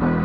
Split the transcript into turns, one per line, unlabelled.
Bye.